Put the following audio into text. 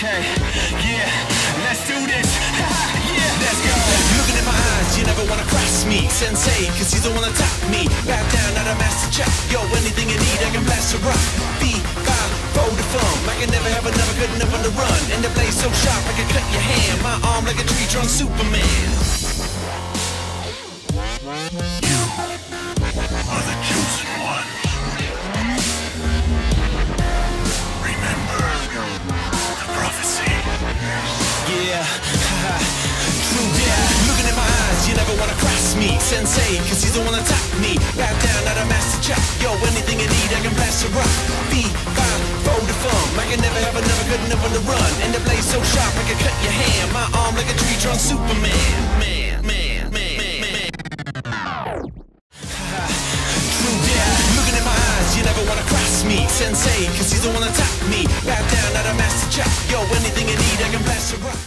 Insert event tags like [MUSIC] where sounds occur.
Okay, yeah, let's do this. [LAUGHS] yeah, let's go. Looking in my eyes, you never wanna cross me. Sensei, cause you don't wanna top me. Back down, not a master check. Yo, anything you need, I can blast a rock. Be five, four. the phone. I can never have another good enough on the run. And the blade so sharp, I can cut your hand. My arm like a tree drunk Superman. Sensei, cause he's the one that taught me. Back down, not a master chop. Yo, anything you need, I can blast a rock. Be fine, fold the fun. I can never have another good enough on the run. And the blade so sharp, I can cut your hand. My arm like a tree trunk Superman. Man, man, man, man, man. True, yeah. Looking in my eyes, you never wanna cross me. Sensei, cause he's the one that taught me. Back down, not a master chop. Yo, anything you need, I can blast a rock.